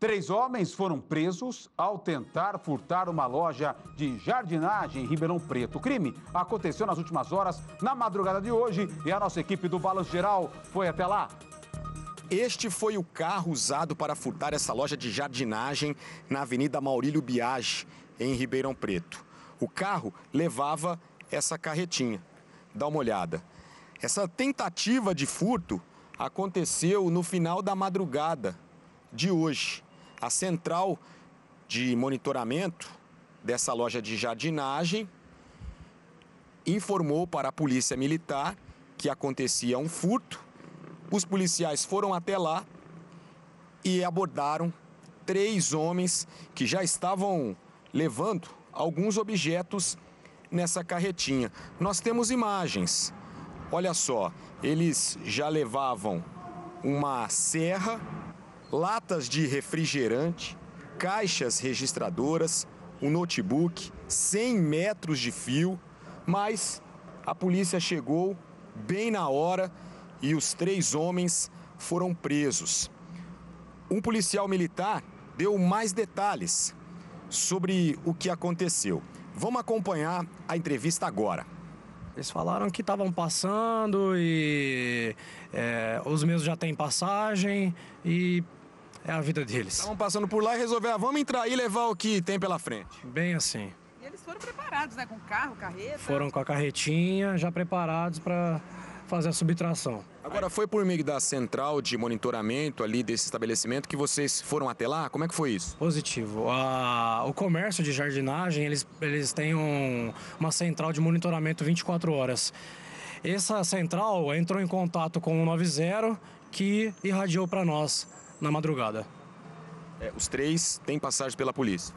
Três homens foram presos ao tentar furtar uma loja de jardinagem em Ribeirão Preto. O crime aconteceu nas últimas horas, na madrugada de hoje, e a nossa equipe do Balanço Geral foi até lá. Este foi o carro usado para furtar essa loja de jardinagem na Avenida Maurílio Biagi, em Ribeirão Preto. O carro levava essa carretinha. Dá uma olhada. Essa tentativa de furto aconteceu no final da madrugada de hoje a central de monitoramento dessa loja de jardinagem informou para a polícia militar que acontecia um furto. Os policiais foram até lá e abordaram três homens que já estavam levando alguns objetos nessa carretinha. Nós temos imagens. Olha só, eles já levavam uma serra latas de refrigerante, caixas registradoras, um notebook, 100 metros de fio, mas a polícia chegou bem na hora e os três homens foram presos. Um policial militar deu mais detalhes sobre o que aconteceu. Vamos acompanhar a entrevista agora. Eles falaram que estavam passando e é, os meus já têm passagem e é a vida deles. Estavam passando por lá e resolveram, ah, vamos entrar aí e levar o que tem pela frente. Bem assim. E eles foram preparados, né? Com carro, carreta? Foram com a carretinha, já preparados para fazer a subtração. Agora, foi por meio da central de monitoramento ali desse estabelecimento que vocês foram até lá? Como é que foi isso? Positivo. A, o comércio de jardinagem, eles, eles têm um, uma central de monitoramento 24 horas. Essa central entrou em contato com o 90 que irradiou para nós na madrugada. É, os três têm passagem pela polícia?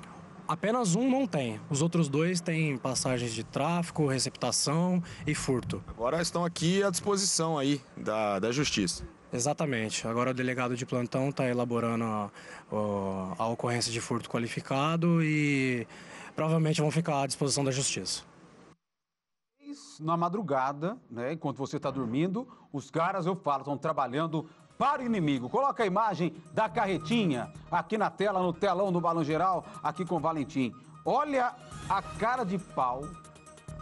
Apenas um não tem. Os outros dois têm passagens de tráfico, receptação e furto. Agora estão aqui à disposição aí da, da justiça. Exatamente. Agora o delegado de plantão está elaborando a, a, ocorrência de furto qualificado e provavelmente vão ficar à disposição da justiça. Na madrugada, né, enquanto você está dormindo, os caras, eu falo, estão trabalhando para o inimigo. Coloca a imagem da carretinha aqui na tela, no telão do Balão Geral, aqui com o Valentim. Olha a cara de pau,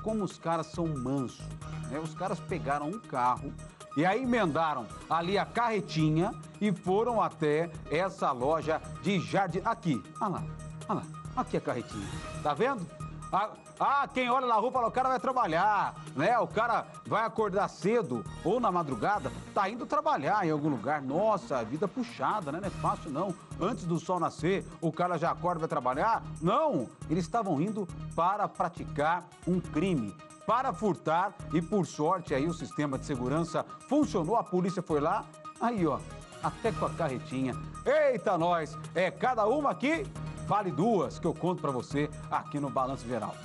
como os caras são mansos. Né? Os caras pegaram um carro e aí emendaram ali a carretinha e foram até essa loja de jardim. Aqui, olha lá, olha lá, aqui a carretinha. Tá vendo? Ah, ah, quem olha na rua fala, o cara vai trabalhar, né? O cara vai acordar cedo ou na madrugada, tá indo trabalhar em algum lugar. Nossa, vida puxada, né? Não é fácil não. Antes do sol nascer, o cara já acorda vai trabalhar? Não, eles estavam indo para praticar um crime para furtar e por sorte aí o sistema de segurança funcionou, a polícia foi lá, aí ó, até com a carretinha. Eita nós, é cada uma aqui vale duas que eu conto para você aqui no Balanço Geral.